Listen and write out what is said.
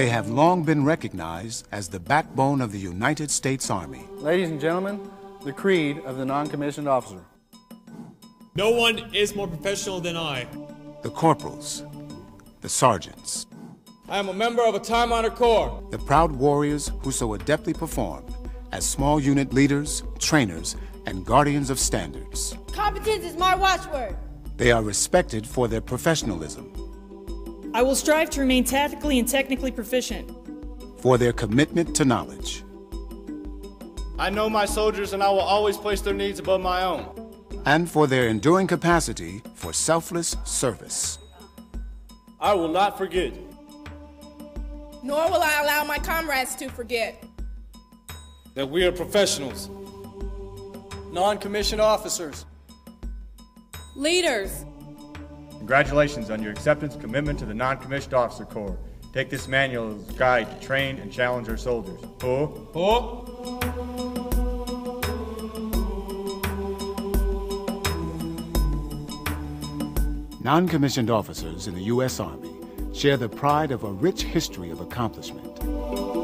They have long been recognized as the backbone of the United States Army. Ladies and gentlemen, the creed of the non-commissioned officer. No one is more professional than I. The corporals, the sergeants, I am a member of a time-honored corps. the proud warriors who so adeptly perform as small unit leaders, trainers, and guardians of standards. Competence is my watchword. They are respected for their professionalism, I will strive to remain tactically and technically proficient. for their commitment to knowledge, I know my soldiers and I will always place their needs above my own. and for their enduring capacity for selfless service. I will not forget. Nor will I allow my comrades to forget. that we are professionals, non-commissioned officers. Leaders, Congratulations on your acceptance commitment to the Non-Commissioned Officer Corps. Take this manual as a guide to train and challenge our soldiers. Ho! Oh, Non commissioned officers in the U.S. Army share the pride of a rich history of accomplishment.